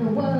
the world